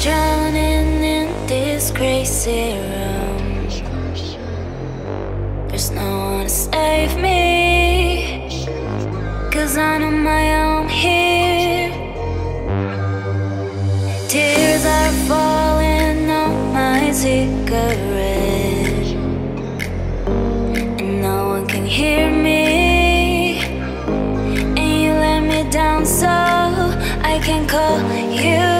drowning in this crazy room. There's no one to save me. Cause I'm on my own here. Tears are falling on my cigarette. And no one can hear me. And you let me down so I can call you.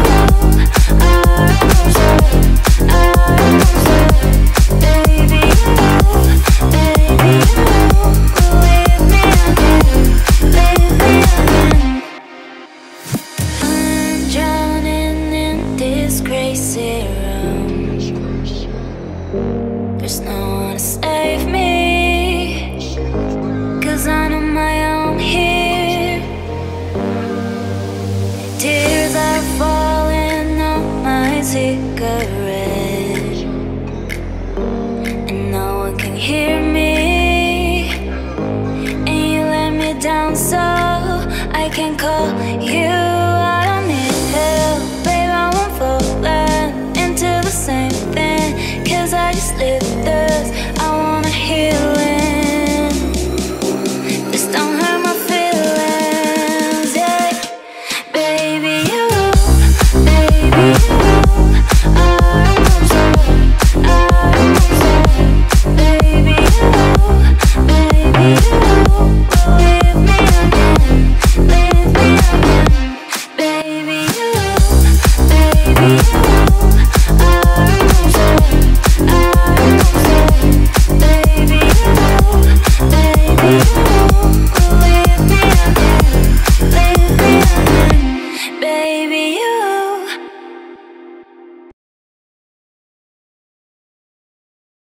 There's no one to save me. Cause I'm on my own here. Tears are falling on my cigarette. And no one can hear me. And you let me down so I can call you.